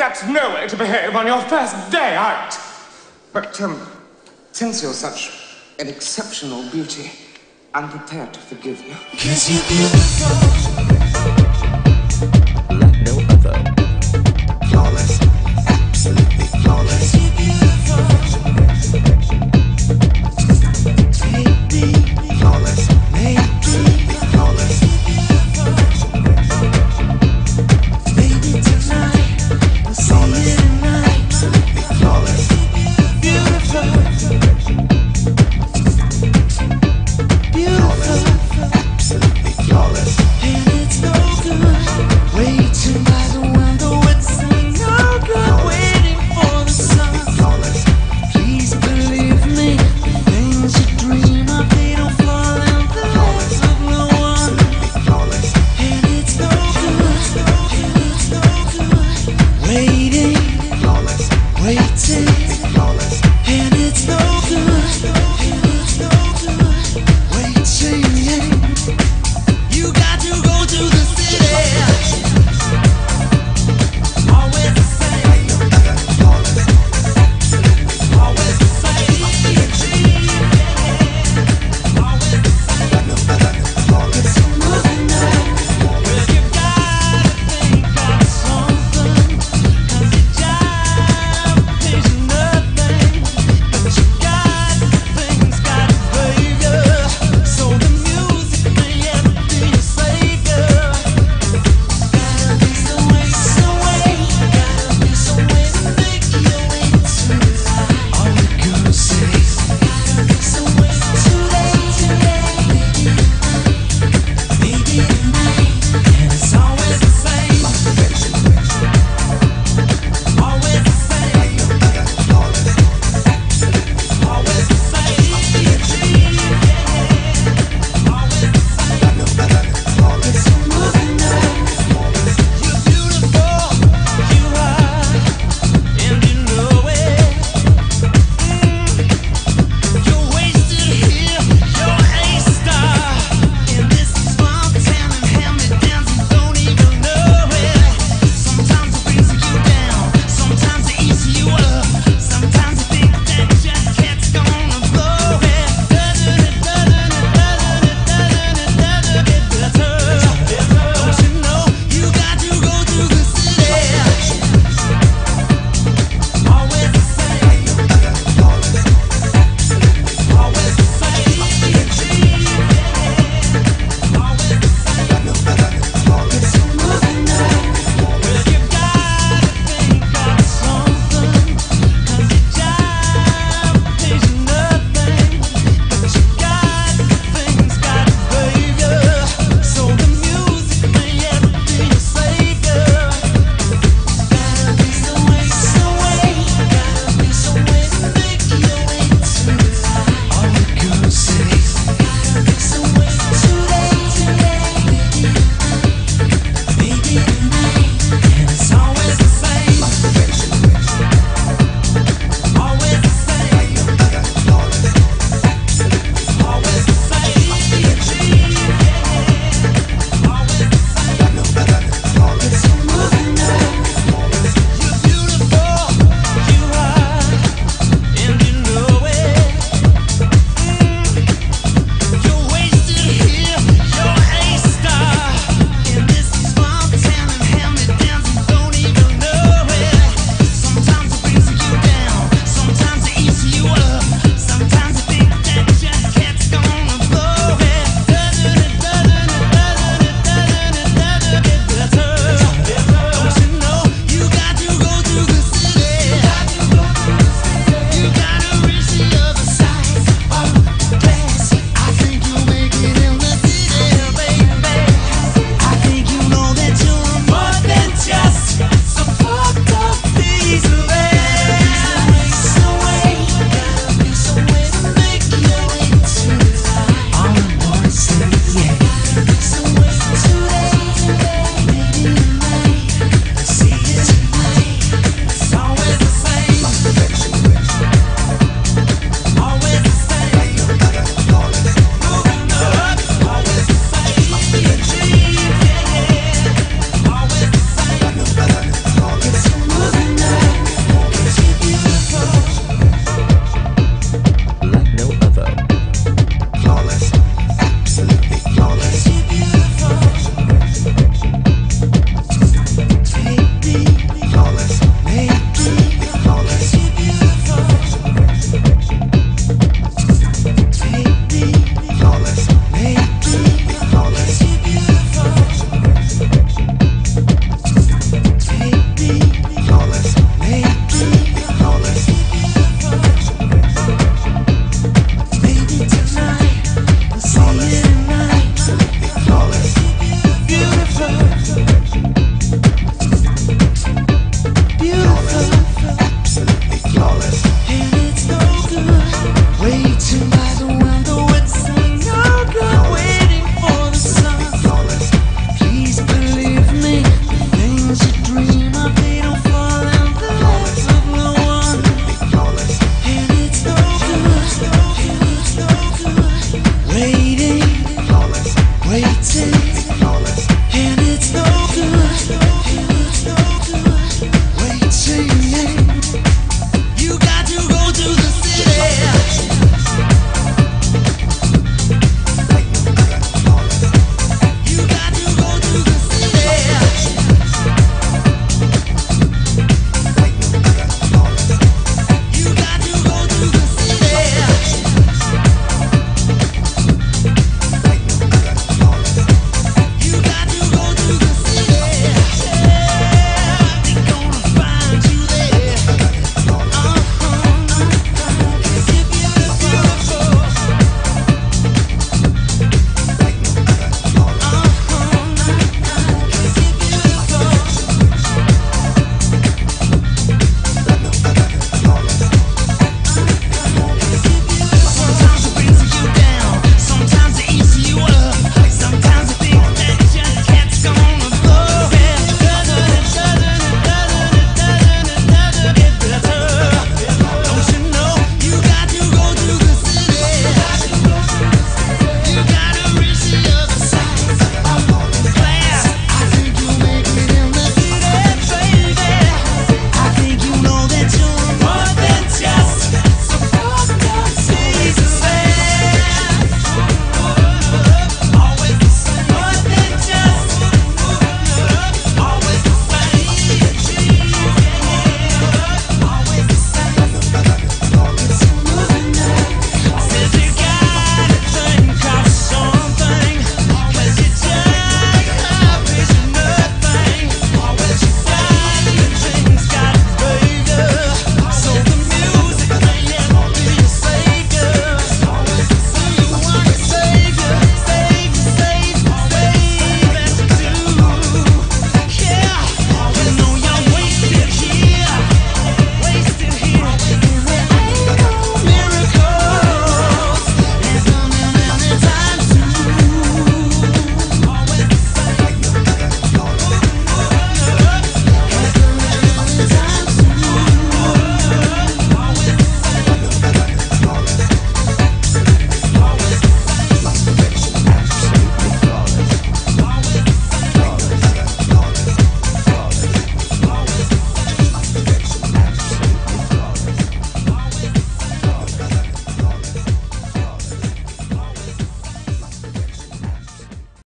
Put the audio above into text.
that's no way to behave on your first day out. But, um, since you're such an exceptional beauty, I'm prepared to forgive you. Cause you feel